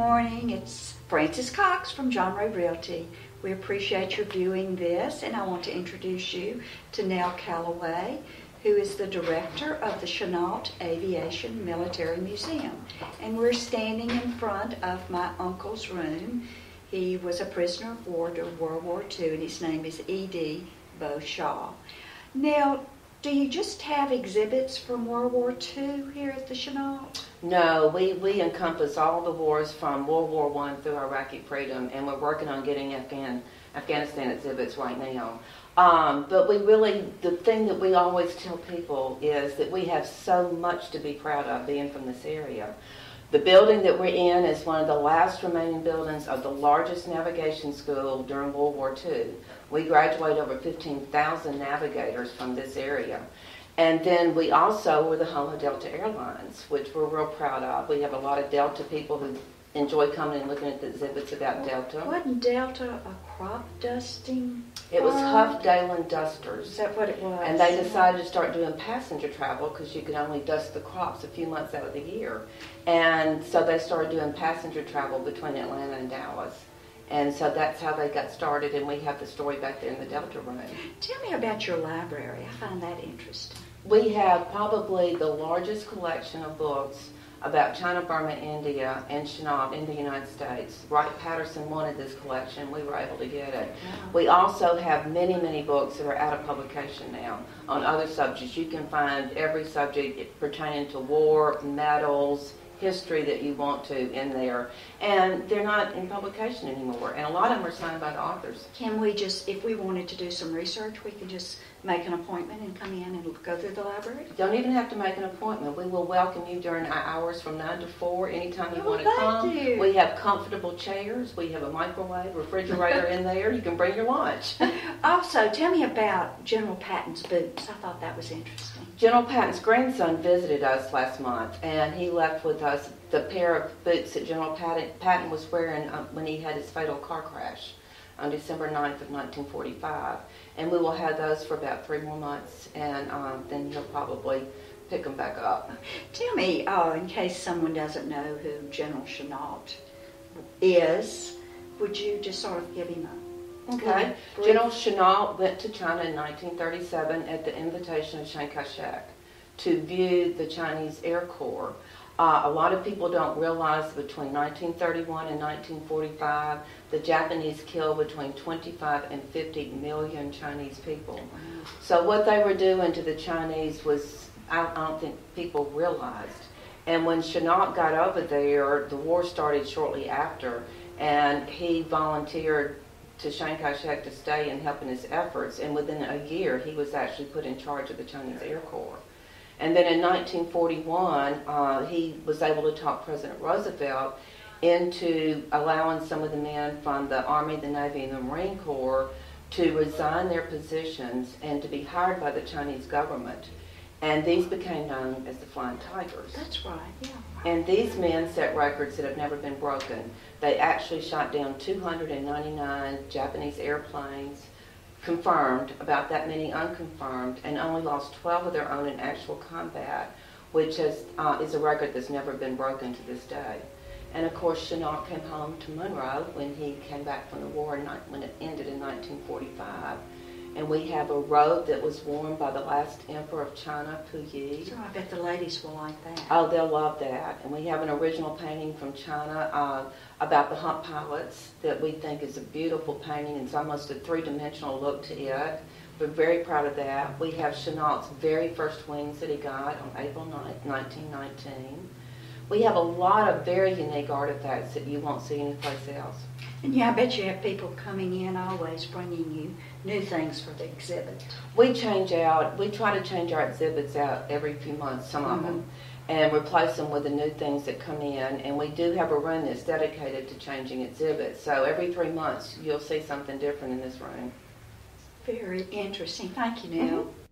morning. It's Frances Cox from John Rea Realty. We appreciate your viewing this, and I want to introduce you to Nell Calloway, who is the director of the Chennault Aviation Military Museum. And we're standing in front of my uncle's room. He was a prisoner of war during World War II, and his name is E.D. Beauchamp. Now, do you just have exhibits from World War II here at the Chennault? No, we, we encompass all the wars from World War One through Iraqi freedom, and we're working on getting Afghan Afghanistan exhibits right now. Um, but we really, the thing that we always tell people is that we have so much to be proud of being from this area. The building that we're in is one of the last remaining buildings of the largest navigation school during World War II. We graduate over 15,000 navigators from this area. And then we also were the home of Delta Airlines, which we're real proud of. We have a lot of Delta people who enjoy coming and looking at the exhibits about Delta. Wasn't Delta a crop dusting? It was? Huff Daland Dusters. Is that what it was? And they decided to start doing passenger travel because you could only dust the crops a few months out of the year. And so they started doing passenger travel between Atlanta and Dallas. And so that's how they got started, and we have the story back there in the Delta room. Tell me about your library. I find that interesting. We have probably the largest collection of books about China, Burma, India, and Chennault in the United States. Wright Patterson wanted this collection. We were able to get it. We also have many, many books that are out of publication now on other subjects. You can find every subject pertaining to war, medals, history that you want to in there. And they're not in publication anymore. And a lot of them are signed by the authors. Can we just, if we wanted to do some research, we can just make an appointment and come in and go through the library? You don't even have to make an appointment. We will welcome you during our hours from 9 to 4 anytime you Oh, want to come. you. We have comfortable chairs. We have a microwave, refrigerator in there. You can bring your lunch. Also, tell me about General Patton's boots. I thought that was interesting. General Patton's grandson visited us last month, and he left with us the pair of boots that General Patton, Patton was wearing uh, when he had his fatal car crash on December 9th of 1945. And we will have those for about three more months, and um, then he'll probably pick them back up. Tell me, uh, in case someone doesn't know who General Chennault is, would you just sort of give him a Okay. brief- General Chennault went to China in 1937 at the invitation of Chiang Kai-shek to view the Chinese Air Corps. Uh, a lot of people don't realize between 1931 and 1945, the Japanese killed between 25 and 50 million Chinese people. So what they were doing to the Chinese was, I, I don't think people realized. And when Chennault got over there, the war started shortly after, and he volunteered to Chiang Kai-shek to stay and help in his efforts. And within a year, he was actually put in charge of the Chinese Air Corps. And then in 1941, uh, he was able to talk President Roosevelt into allowing some of the men from the Army, the Navy, and the Marine Corps to resign their positions and to be hired by the Chinese government. And these became known as the Flying Tigers. That's right, yeah. And these men set records that have never been broken. They actually shot down 299 Japanese airplanes, confirmed, about that many unconfirmed, and only lost 12 of their own in actual combat, which is, uh, is a record that's never been broken to this day. And of course, Chennault came home to Monroe when he came back from the war when it ended in 1945. And we have a robe that was worn by the last emperor of China, Puyi. So I bet the ladies will like that. Oh, they'll love that. And we have an original painting from China uh, about the hump pilots that we think is a beautiful painting. It's almost a three-dimensional look to it. We're very proud of that. We have Chennault's very first wings that he got on April 9th, 1919. We have a lot of very unique artifacts that you won't see anyplace else. And yeah, I bet you have people coming in always bringing you new things for the exhibit. We change out, we try to change our exhibits out every few months, some of them, mm-hmm. and replace them with the new things that come in. And we do have a room that's dedicated to changing exhibits. So every three months, you'll see something different in this room. Very interesting. Thank you, Nell. Mm-hmm.